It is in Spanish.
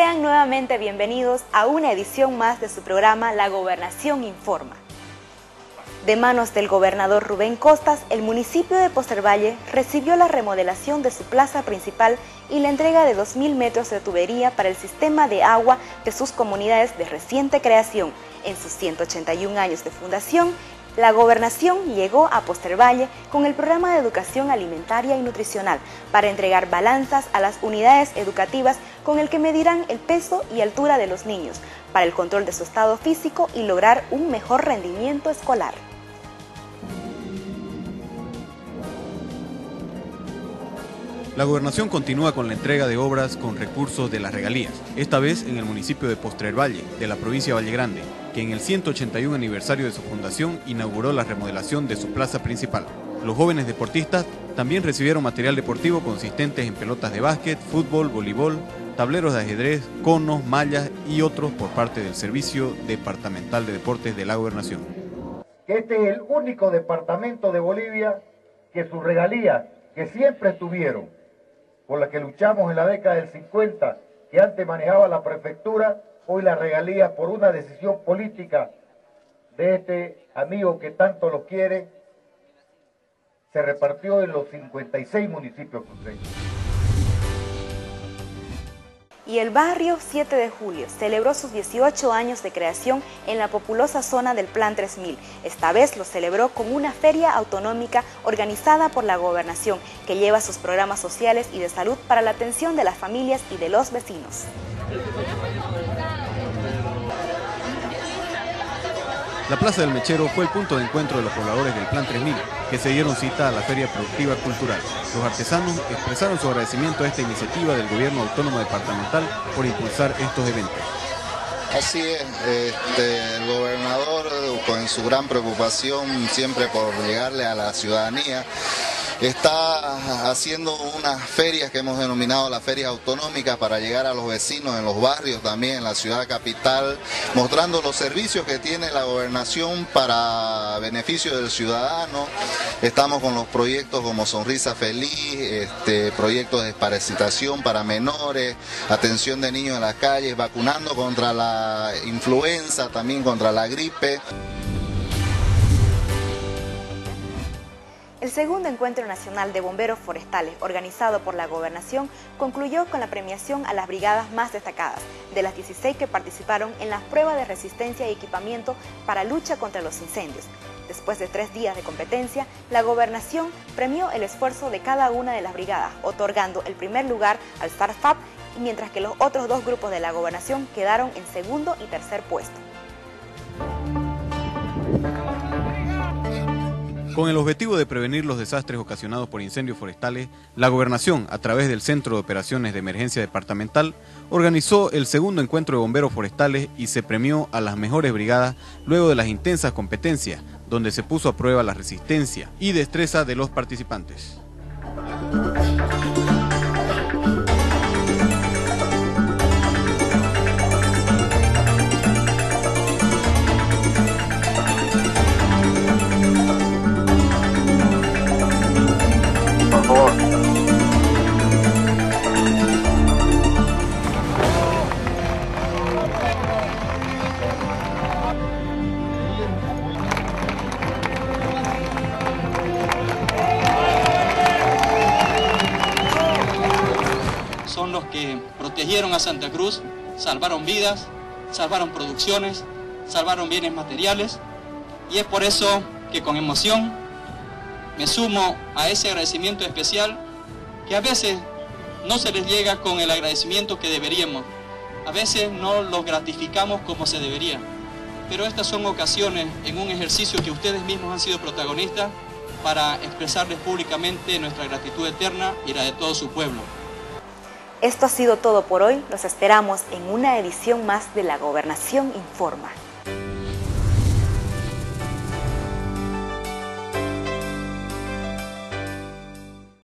Sean nuevamente bienvenidos a una edición más de su programa La Gobernación Informa. De manos del gobernador Rubén Costas, el municipio de Postervalle recibió la remodelación de su plaza principal y la entrega de 2.000 metros de tubería para el sistema de agua de sus comunidades de reciente creación. En sus 181 años de fundación, la gobernación llegó a Postervalle con el programa de educación alimentaria y nutricional para entregar balanzas a las unidades educativas con el que medirán el peso y altura de los niños para el control de su estado físico y lograr un mejor rendimiento escolar. La gobernación continúa con la entrega de obras con recursos de las regalías, esta vez en el municipio de Postrer Valle, de la provincia de Valle Grande, que en el 181 aniversario de su fundación inauguró la remodelación de su plaza principal. Los jóvenes deportistas también recibieron material deportivo consistentes en pelotas de básquet, fútbol, voleibol, tableros de ajedrez, conos, mallas y otros por parte del Servicio Departamental de Deportes de la Gobernación. Este es el único departamento de Bolivia que sus regalías, que siempre tuvieron, por la que luchamos en la década del 50, que antes manejaba la prefectura, hoy la regalía por una decisión política de este amigo que tanto lo quiere, se repartió en los 56 municipios cruceños y el barrio 7 de julio celebró sus 18 años de creación en la populosa zona del Plan 3000. Esta vez lo celebró con una feria autonómica organizada por la gobernación que lleva sus programas sociales y de salud para la atención de las familias y de los vecinos. La Plaza del Mechero fue el punto de encuentro de los pobladores del Plan 3000, que se dieron cita a la Feria Productiva Cultural. Los artesanos expresaron su agradecimiento a esta iniciativa del Gobierno Autónomo Departamental por impulsar estos eventos. Así es, este, el gobernador con su gran preocupación siempre por llegarle a la ciudadanía está haciendo unas ferias que hemos denominado las ferias autonómicas para llegar a los vecinos en los barrios también, en la ciudad capital, mostrando los servicios que tiene la gobernación para beneficio del ciudadano. Estamos con los proyectos como Sonrisa Feliz, este, proyectos de desparasitación para menores, atención de niños en las calles, vacunando contra la influenza, también contra la gripe. El segundo encuentro nacional de bomberos forestales organizado por la gobernación concluyó con la premiación a las brigadas más destacadas, de las 16 que participaron en las pruebas de resistencia y equipamiento para lucha contra los incendios. Después de tres días de competencia, la gobernación premió el esfuerzo de cada una de las brigadas, otorgando el primer lugar al StarFab, mientras que los otros dos grupos de la gobernación quedaron en segundo y tercer puesto. Con el objetivo de prevenir los desastres ocasionados por incendios forestales, la Gobernación, a través del Centro de Operaciones de Emergencia Departamental, organizó el segundo encuentro de bomberos forestales y se premió a las mejores brigadas luego de las intensas competencias, donde se puso a prueba la resistencia y destreza de los participantes. Protegieron a Santa Cruz, salvaron vidas, salvaron producciones, salvaron bienes materiales y es por eso que con emoción me sumo a ese agradecimiento especial que a veces no se les llega con el agradecimiento que deberíamos. A veces no los gratificamos como se debería. Pero estas son ocasiones en un ejercicio que ustedes mismos han sido protagonistas para expresarles públicamente nuestra gratitud eterna y la de todo su pueblo. Esto ha sido todo por hoy. Los esperamos en una edición más de La Gobernación Informa.